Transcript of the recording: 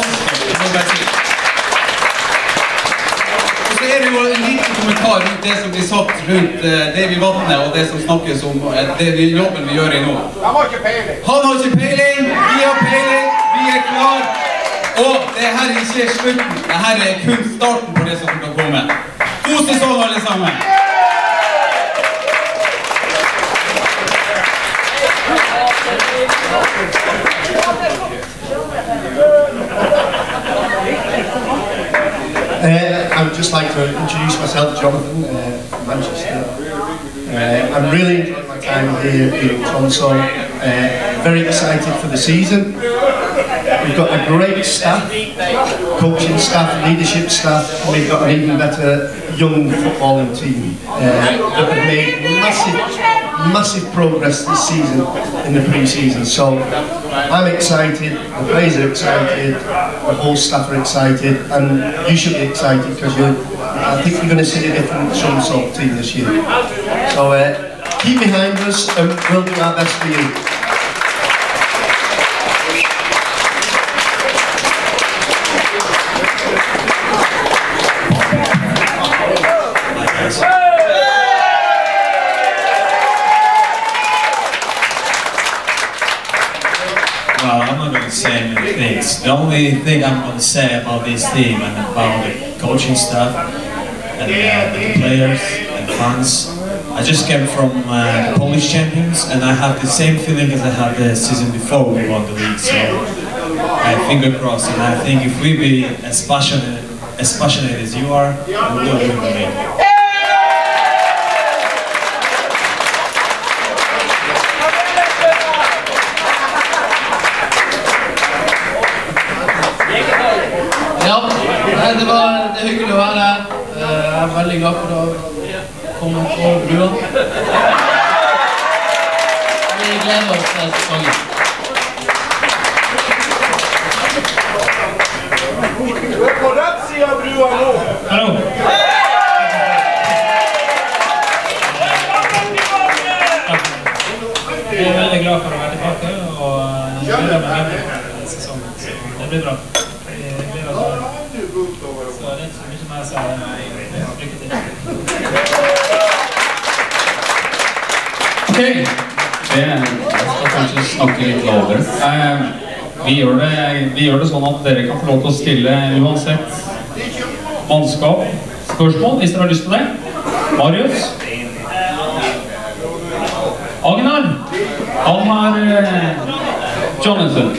fantastisk. må jeg si. Og så er det jo en liten kommentar rundt det som blir sagt rundt eh, Davy Vatne og det som snakkes om eh, det vi, jobben vi gjør i nå. Han har ikke peiling. Han har ikke peiling, vi har peiling, vi er klar. Og det her er ikke slutten, det her er kun starten på det som kan komme. God sesong alle sammen. would just like to introduce myself, Jonathan, uh, from Manchester. Uh, I'm really enjoying my time here in Tromsø. Uh, very excited for the season. We've got a great staff, coaching staff, leadership staff, and we've got an even better young footballing team uh, that have made massive, massive progress this season in the pre-season. So I'm excited, the players are excited, the whole staff are excited, and you should be excited because I think you're going to see a different some sort team this year. So uh, keep behind us, and we'll do our best for you. Well, I'm not going to say many things. The only thing I'm going to say about this team and about the coaching staff and uh, the players and fans, I just came from uh, the Polish champions and I have the same feeling as I had the season before we won the league. So, I uh, finger crossed. And I think if we be as passionate as passionate as you are, we will win the league. Nei, det var det hyggelig å være her. Eh, Jeg er veldig glad for å komme på brua. Vi gleder oss til sesongen. Du er på rett side av nå. Hallo. Jeg er veldig glad for å være tilbake og eh, meg veldig til sesongen. Det blir bra. Vi gleder oss. Så det er ikke så mye mer å si. Lykke til. Ok, det jeg skal kanskje snakke litt lavere. Eh, vi, gjør det, vi gjør det sånn at dere kan få lov til å stille uansett mannskap spørsmål, hvis dere har lyst til det. Marius? Agnar? Han har eh, Jonathan.